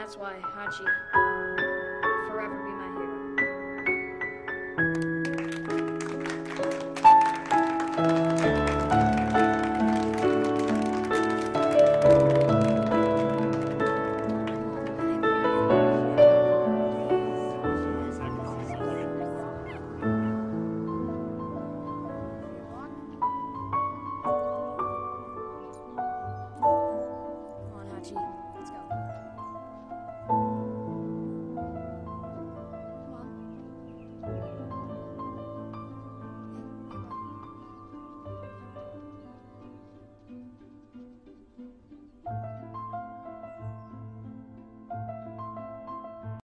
that's why Hachi